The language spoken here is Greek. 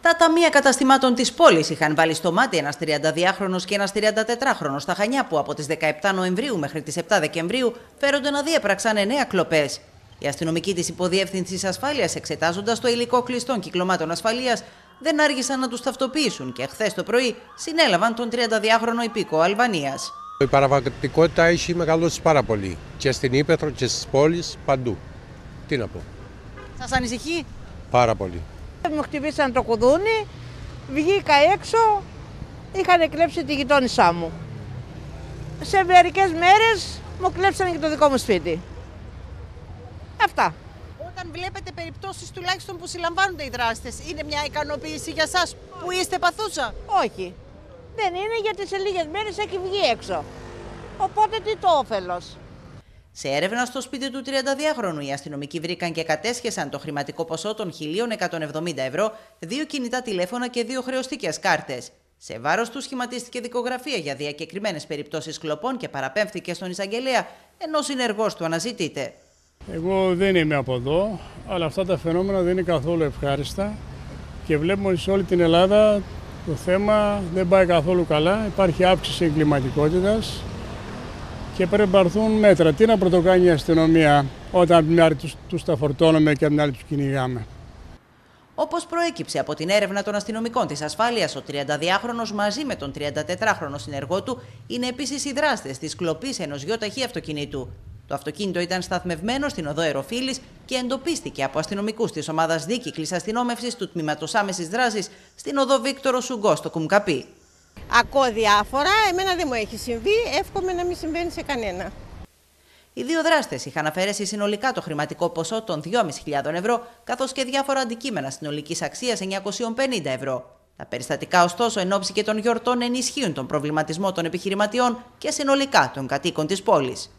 Τα ταμεία καταστημάτων της πόλης είχαν βάλει στο μάτι ένας 32χρονο και ένας 34χρονο στα Χανιά που από τις 17 Νοεμβρίου μέχρι τις 7 Δεκεμβρίου φέρονται να διέπραξαν 9 κλοπές. Οι αστυνομικοί της Υποδιεύθυνσης Ασφάλειας, εξετάζοντας το υλικό κλειστών κυκλωμάτων ασφαλείας, δεν άργησαν να τους ταυτοποιήσουν και χθες το πρωί συνέλαβαν τον 32χρονο υπήκο Αλβανίας. Η παραβατικότητα έχει μεγαλώσει πάρα πολύ και στην Ήπεθρο και στις πόλεις παντού. Τι να πω. Σας ανησυχεί; Πάρα πολύ. Μου χτυπήσαν το κουδούνι, βγήκα έξω, είχαν κλέψει τη γειτόνισά μου. Σε μερικές μέρες μου κλέψανε και το δικό μου σπίτι. Αυτά. Όταν βλέπετε περιπτώσεις τουλάχιστον που συλλαμβάνονται οι δράστες, είναι μια ικανοποίηση για εσά που είστε παθούσα; Όχι. Δεν είναι γιατί σε λίγες μέρες έχει βγει έξω. Οπότε τι το όφελος; Σε έρευνα στο σπίτι του 32χρονου, οι αστυνομικοί βρήκαν και κατέσχεσαν το χρηματικό ποσό των 1.170 ευρώ, δύο κινητά τηλέφωνα και δύο χρεωστικέ κάρτες. Σε βάρος του σχηματίστηκε δικογραφία για διακεκριμένες περιπτώσεις κλοπών και παραπέμφθηκε στον εισαγγελέα, ενώ συνεργός του αναζητείται. Εγώ δεν είμαι από εδώ, αλλά αυτά τα φαινόμενα δεν είναι καθόλου ευχάριστα και βλέπουμε ότι σε όλη την Ελλάδα το θέμα δεν πάει καθόλου καλά. Υπάρχει αύξηση εγκληματικότητας και πρέπει να πάρθουν μέτρα. Τι να πρωτοκάνει η αστυνομία όταν από την μια τους, τους τα φορτώνουμε και από την άλλη τους κυνηγάμε; Όπως προέκυψε από την έρευνα των αστυνομικών της ασφάλειας, ο 32χρονο μαζί με τον 34χρονο συνεργό του είναι επίσης οι δράστες της κλοπής ενός γιοταχή αυτοκινήτου. Το αυτοκίνητο ήταν σταθμευμένο στην οδό Εροφίλη και εντοπίστηκε από αστυνομικούς της ομάδας δίκυκλης αστυνόμευσης του τμήματος άμεσης δράσης στην οδό Βίκτορο Σουγκό στο Κουμκαπί. Ακούω διάφορα, εμένα δεν μου έχει συμβεί, εύχομαι να μην συμβαίνει σε κανένα. Οι δύο δράστες είχαν αφαιρέσει συνολικά το χρηματικό ποσό των 2.500 ευρώ, καθώς και διάφορα αντικείμενα συνολικής αξίας 950 ευρώ. Τα περιστατικά, ωστόσο, εν ώψη και των γιορτών, ενισχύουν τον προβληματισμό των επιχειρηματιών και συνολικά των κατοίκων της πόλης.